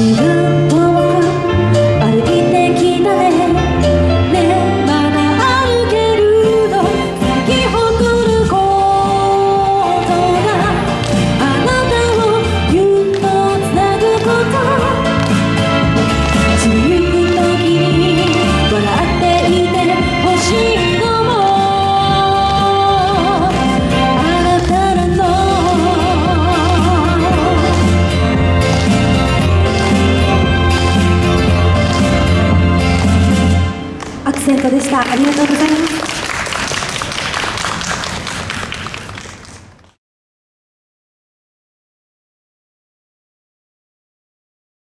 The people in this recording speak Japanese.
你的セントでした。ありがとうございます。